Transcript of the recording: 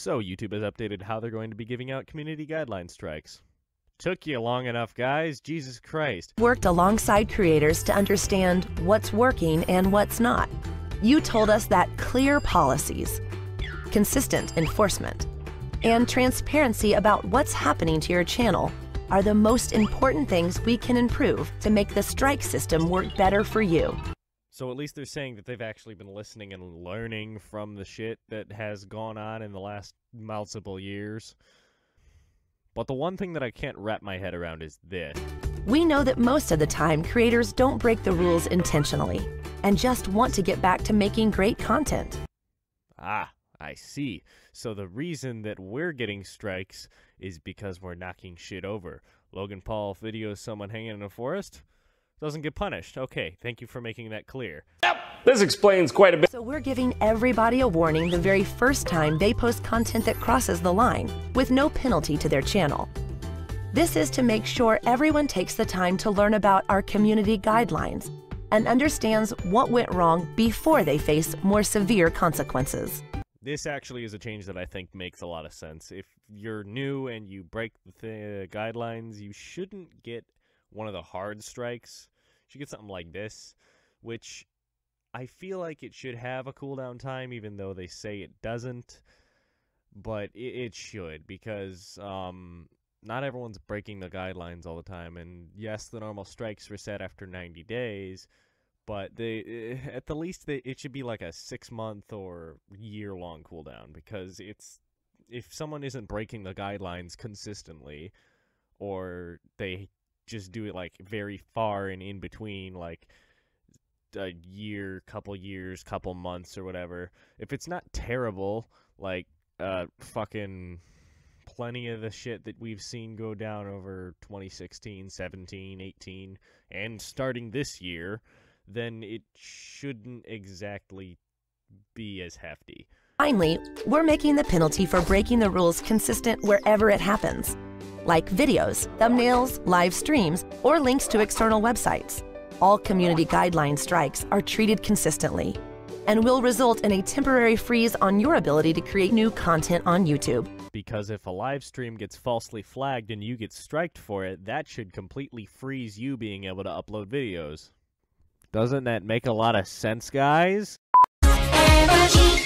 So, YouTube has updated how they're going to be giving out community guideline strikes. Took you long enough, guys. Jesus Christ. Worked alongside creators to understand what's working and what's not. You told us that clear policies, consistent enforcement, and transparency about what's happening to your channel are the most important things we can improve to make the strike system work better for you. So at least they're saying that they've actually been listening and learning from the shit that has gone on in the last multiple years. But the one thing that I can't wrap my head around is this. We know that most of the time creators don't break the rules intentionally and just want to get back to making great content. Ah, I see. So the reason that we're getting strikes is because we're knocking shit over. Logan Paul videos someone hanging in a forest doesn't get punished. Okay, thank you for making that clear. Yep, this explains quite a bit. So we're giving everybody a warning the very first time they post content that crosses the line, with no penalty to their channel. This is to make sure everyone takes the time to learn about our community guidelines and understands what went wrong before they face more severe consequences. This actually is a change that I think makes a lot of sense. If you're new and you break the th- guidelines, you shouldn't get one of the hard strikes. You should get something like this, which I feel like it should have a cooldown time, even though they say it doesn't. But it, it should because um, not everyone's breaking the guidelines all the time. And yes, the normal strikes reset after 90 days, but they eh, at the least they, it should be like a six month or year long cooldown because it's if someone isn't breaking the guidelines consistently or they just do it like very far and in between like a year couple years couple months or whatever if it's not terrible like uh fucking plenty of the shit that we've seen go down over 2016 17 18 and starting this year then it shouldn't exactly be as hefty. Finally, we're making the penalty for breaking the rules consistent wherever it happens, like videos, thumbnails, live streams, or links to external websites. All community guideline strikes are treated consistently and will result in a temporary freeze on your ability to create new content on YouTube. Because if a live stream gets falsely flagged and you get striked for it, that should completely freeze you being able to upload videos. Doesn't that make a lot of sense, guys? Energy,